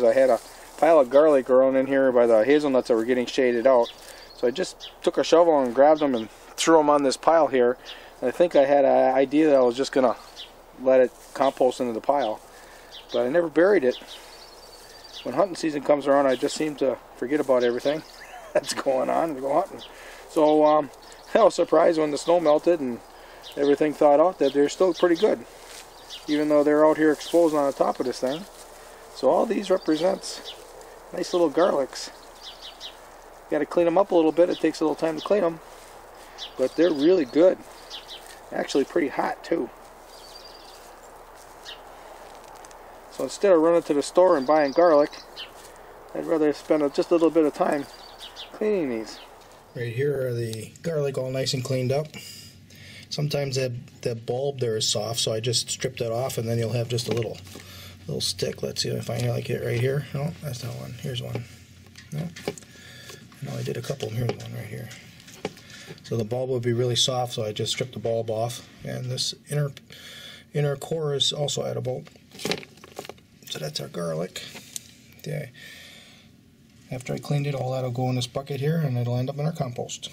I had a pile of garlic growing in here by the hazelnuts that were getting shaded out. So I just took a shovel and grabbed them and threw them on this pile here. And I think I had an idea that I was just going to let it compost into the pile. But I never buried it. When hunting season comes around, I just seem to forget about everything that's going on and go hunting. So um, I was surprised when the snow melted and everything thawed out that they're still pretty good. Even though they're out here exposed on the top of this thing. So all these represents nice little garlics. Got to clean them up a little bit. It takes a little time to clean them. But they're really good. Actually pretty hot too. So instead of running to the store and buying garlic, I'd rather spend just a little bit of time cleaning these. Right here are the garlic all nice and cleaned up. Sometimes that, that bulb there is soft, so I just strip that off and then you'll have just a little little stick. Let's see if I can like it right here. No, that's not one. Here's one. No. No, I did a couple. Here's one right here. So the bulb would be really soft, so I just stripped the bulb off. And this inner inner core is also edible. So that's our garlic. Okay. After I cleaned it, all that'll go in this bucket here and it'll end up in our compost.